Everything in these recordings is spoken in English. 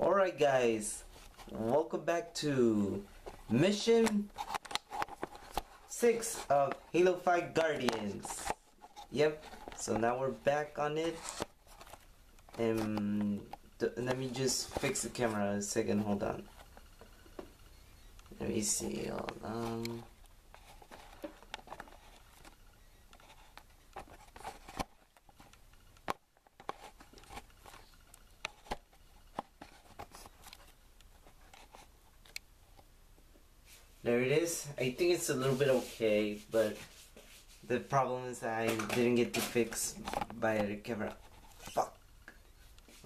Alright guys, welcome back to mission 6 of Halo 5 Guardians. Yep, so now we're back on it. And let me just fix the camera a second, hold on. Let me see, hold on. There it is. I think it's a little bit okay, but the problem is I didn't get to fix by the camera. Fuck.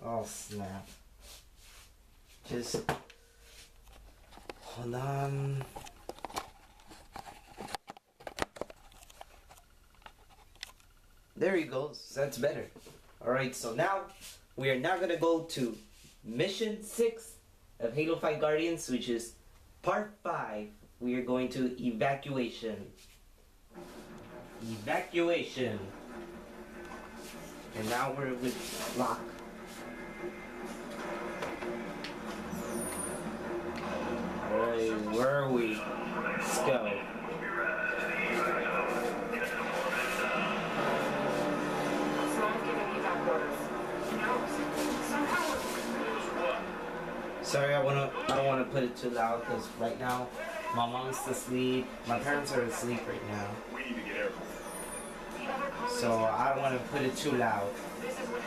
Oh snap. Just hold on. There he goes. That's better. Alright, so now we are now gonna go to mission 6 of Halo 5 Guardians, which is part 5 we are going to evacuation. Evacuation. And now we're with Locke. Where are we? Let's go. Sorry, I wanna. I don't want to put it too loud because right now my mom's asleep. My parents are asleep right now. We need to get airborne. So I don't want to put it too loud.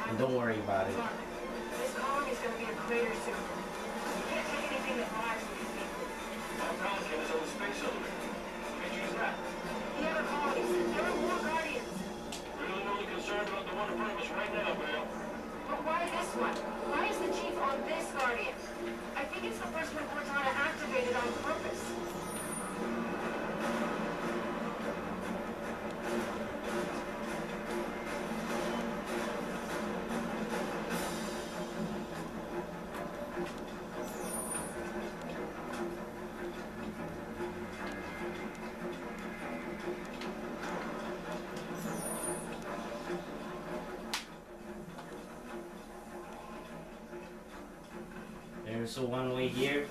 And don't worry about it. This colony is going to be a crater soon. You can't take anything that flies with these people. Our Pelican is on the space elevator. We can use that. The other colonies, there are more guardians. Really only concerned about the one in front right now, Vale. But why this one? Why is the chief on this guardian? I think it's the first one Cortana activated on purpose. A one way here.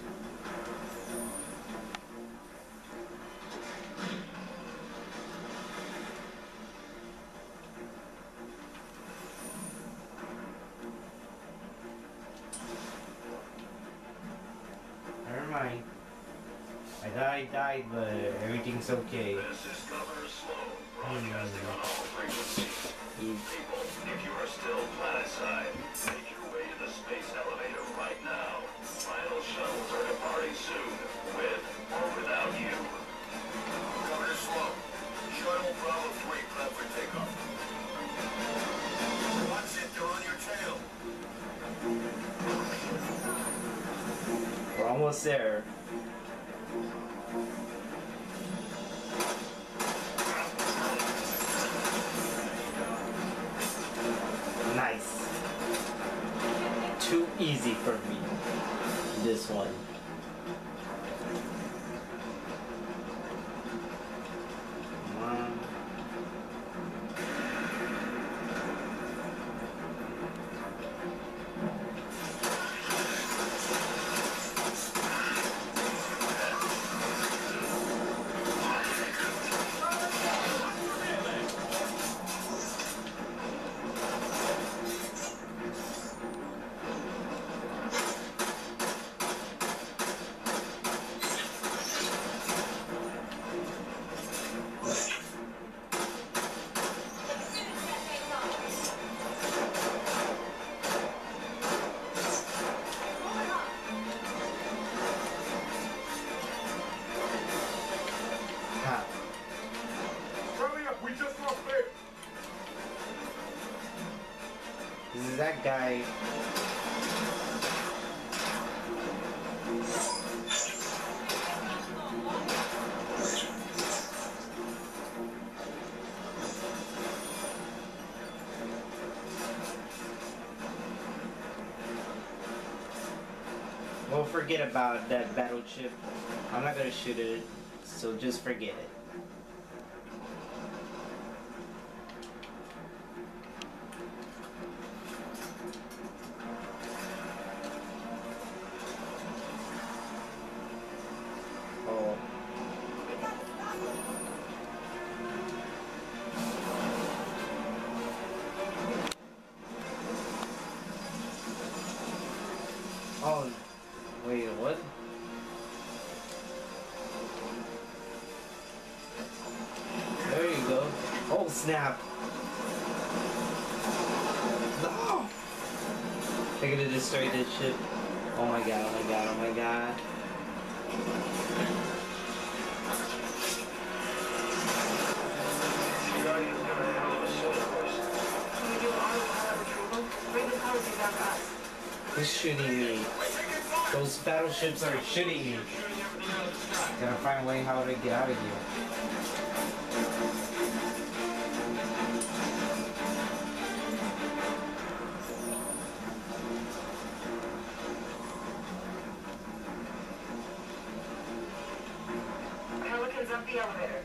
Tail. We're almost there. This guy. Well, forget about that battle chip. I'm not gonna shoot it, so just forget it. Destroy this. Oh my god, oh my god, oh my god. Who's shooting me? Those battleships are shooting me. Gotta find a way how to get out of here. The elevator.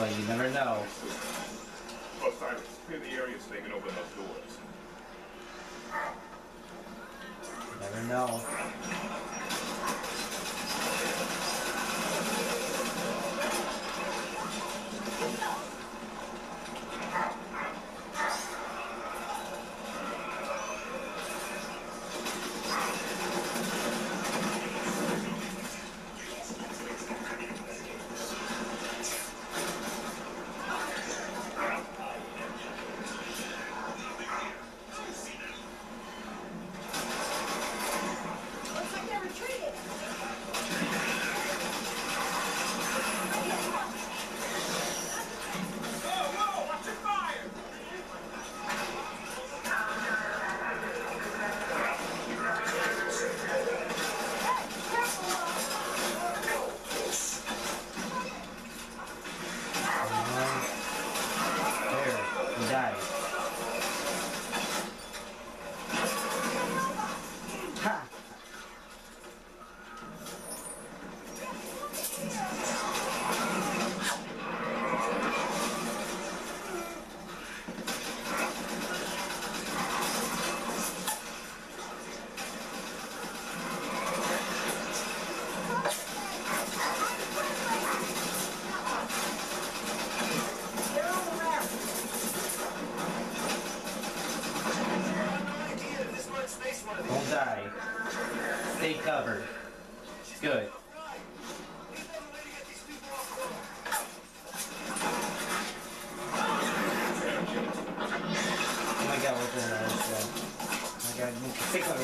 But you never know. Oh, Cyrus, clear the area so they can open those doors. Never know.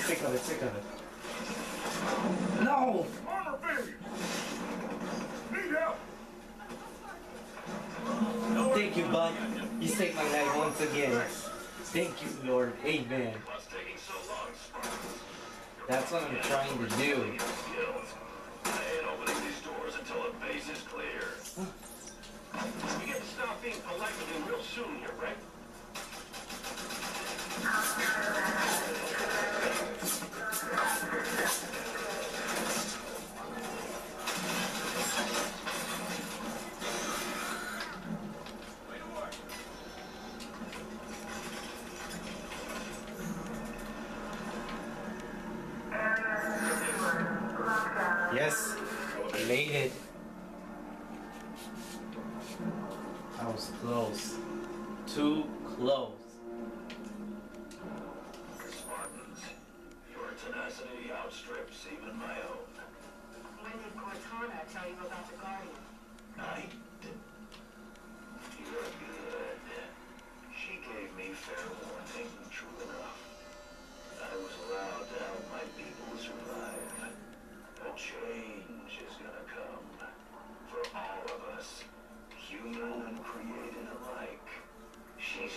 Sick of it, sick of it, sick of it. No! Armor failure! Need help! Thank you, Buck. You saved my life once again. Thank you, Lord. Amen. What's taking so long, Spartans? That's what I'm trying to do. Skills. I ain't opening these doors until the base is clear. We get to stop being polite with you real soon here, right?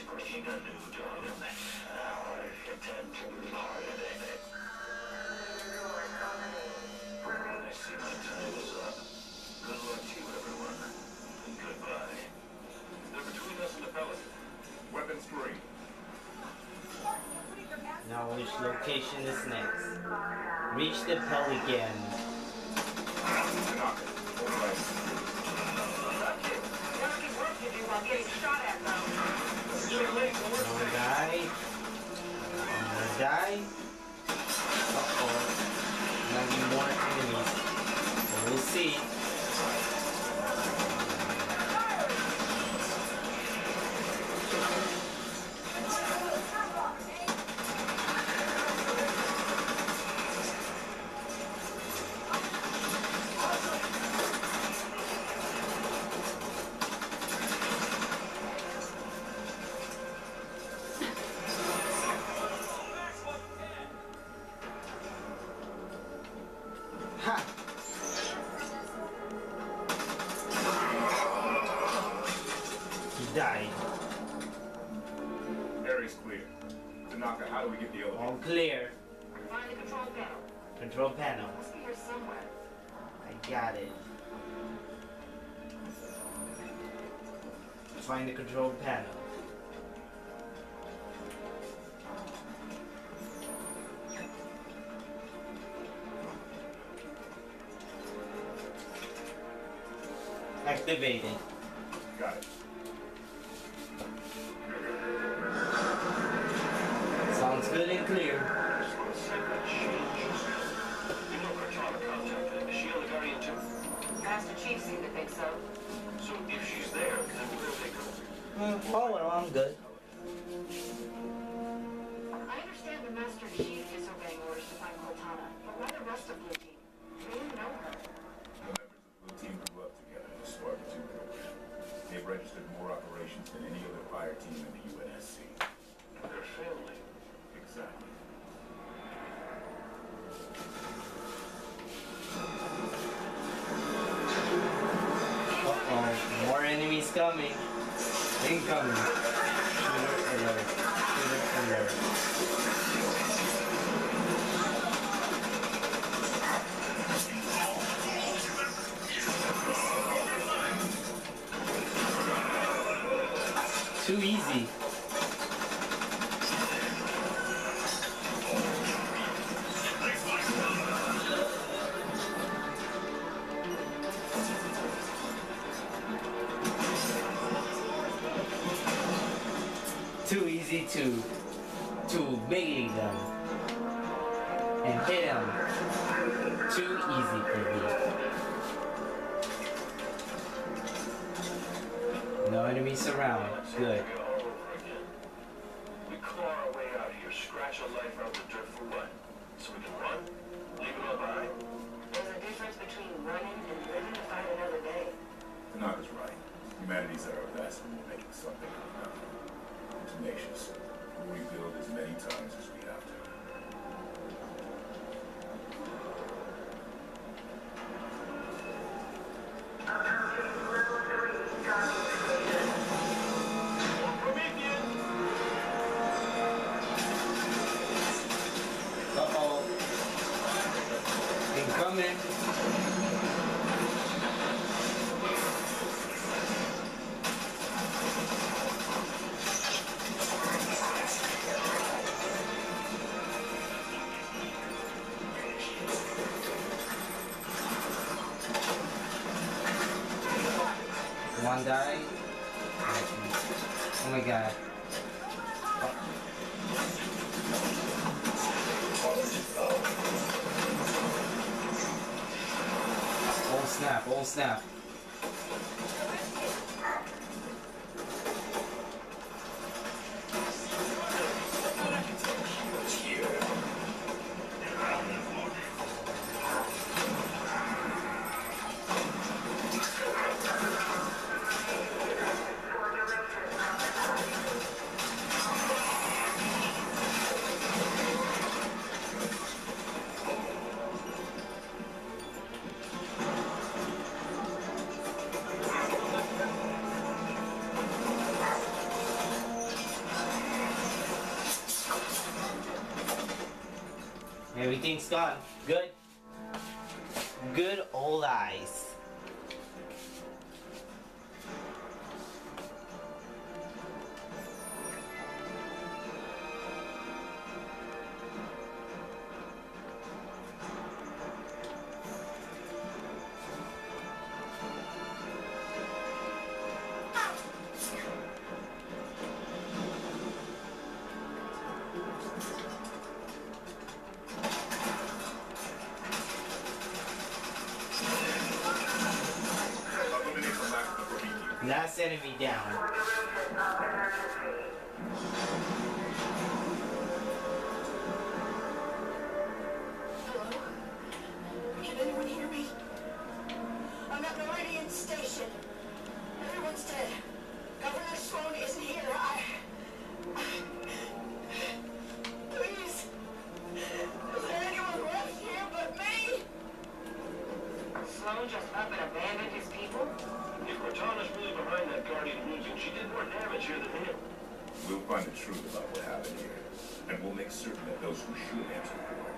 A new dog. I to be part of it. I see my time is up. Good luck to you, everyone. And goodbye. They're between us and the. Weapons free. Now which location is next? Reach the Pelican. Die. One die. Uh-oh. Might be more enemies. We'll see. Control panel. Activated. Got it. Coming. Incoming. Shooter alert. Shooter alert. Easy for me. No enemies around. Good. All over again. We claw our way out here, scratch our life out the dirt for what? So we can run? Leave it all behind? There's a difference between running and living to fight another day. Tanaka's right. Humanity's at our best when we're making something out of nothing. We're tenacious. We'll rebuild as many times as we have to. Thanks God. Good. Good old eyes. not setting me down. and we'll make certain that those who should answer the door.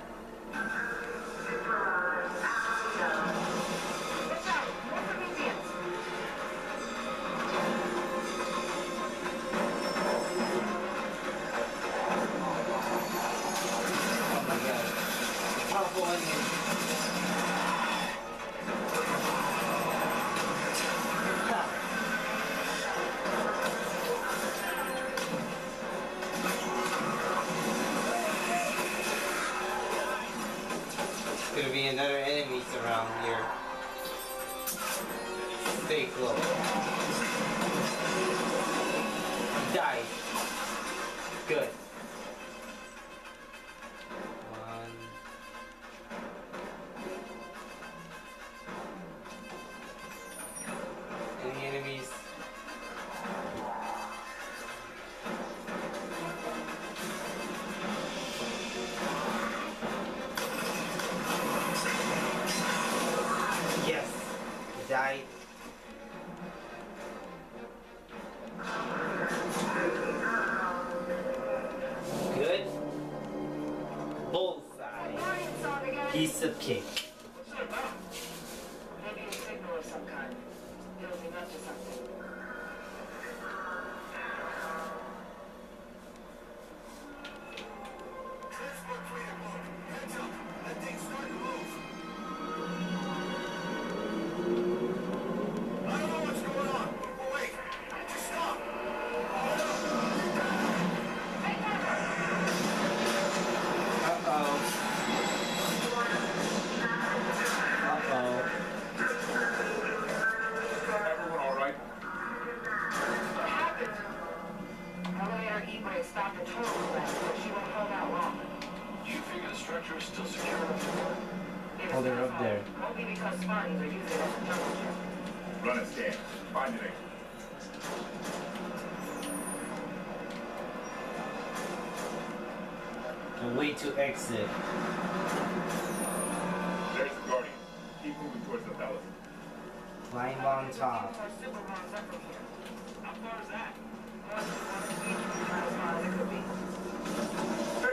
Line Climb on top.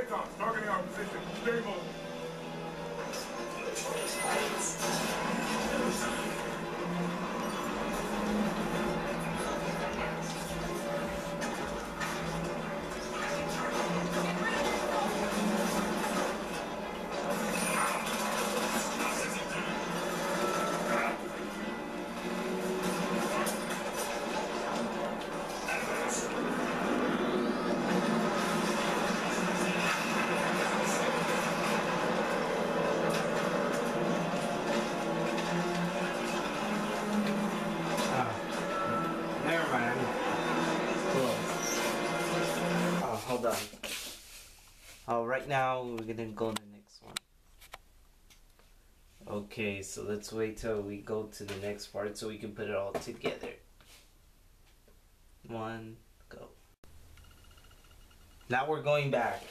How targeting our position. Stay mobile. done. Oh, now, we're gonna go to the next one. Okay, so let's wait till we go to the next part so we can put it all together. One, go. Now we're going back.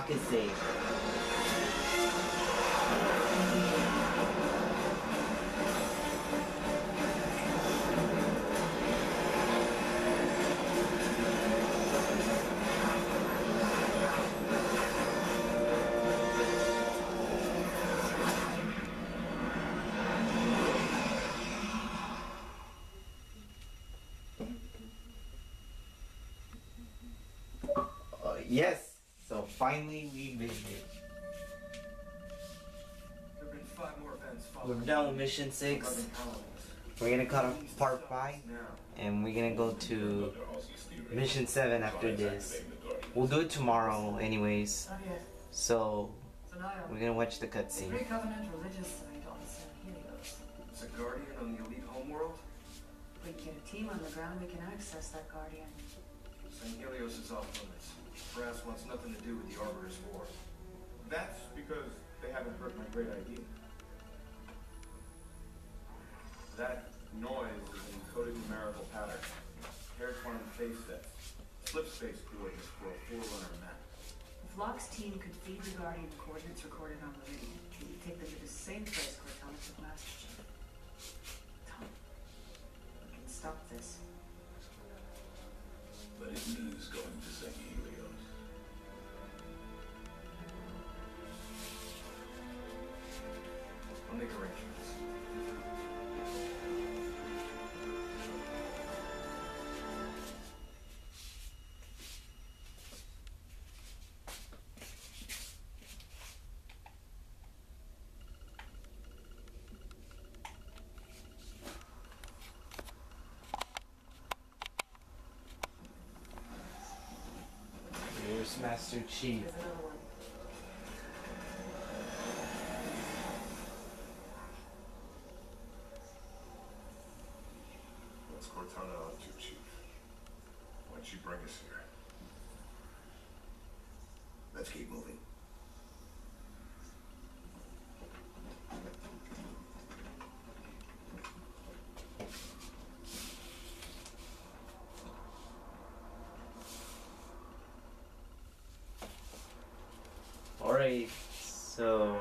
Locke is finally we made it. There have been five more events We're following. done with mission six. We're gonna cut off part five, and we're gonna go to Dr. Halsey's theory. mission seven after this. We'll do it tomorrow, anyways. Oh, so we're gonna watch the The cutscene. Great Covenant religious site on San Helios. it's a guardian on the elite homeworld. We can get a team on the ground, we can access that Guardian. Sanghelios is off limits. Brass wants nothing to do with the Arbiter's War. That's because they haven't heard my great idea. That noise is an encoded numerical pattern. Hair quantum phase sets. Slip space coordinates for a forerunner map. If Locke's team could feed the Guardian the coordinates recorded on Meridian, we could you take them to Master Chief. What's Cortana up to, Chief? Why'd she bring us here? Let's keep moving. Alright, so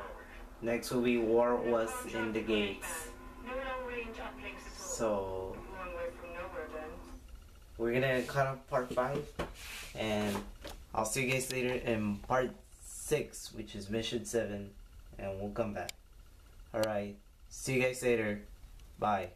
will be War Was in the Gates. All. So we're gonna cut off part five, and I'll see you guys later in part six, which is mission seven, and we'll come back. Alright, see you guys later. Bye.